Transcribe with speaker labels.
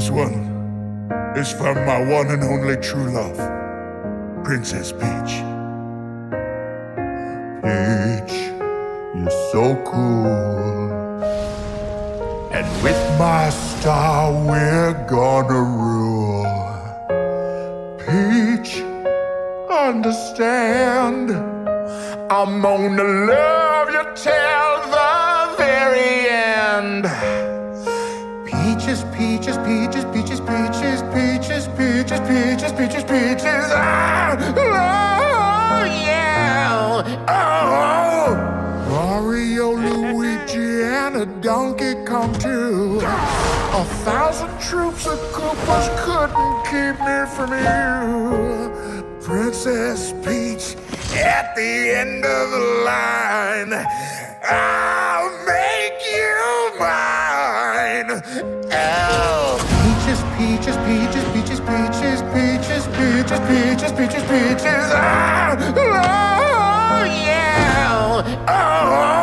Speaker 1: This one is from my one and only true love, Princess Peach. Peach, you're so cool. And with my star, we're gonna rule. Peach, understand. I'm gonna love you till Peaches, peaches, peaches, peaches, peaches, peaches, peaches, peaches, peaches, peaches. Ah, oh, yeah. Oh, Mario, Luigi, and a Donkey Kong too. A thousand troops of Koopas couldn't keep me from you. Princess Peach, at the end of the line, I'll mine. Oh. Peaches, peaches, peaches, peaches, peaches, peaches, peaches, peaches, peaches, peaches. Ah, oh, yeah. Oh,